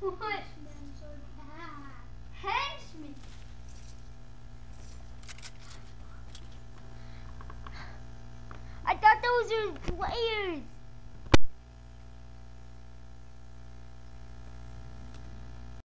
What? Henchman. I thought those were players.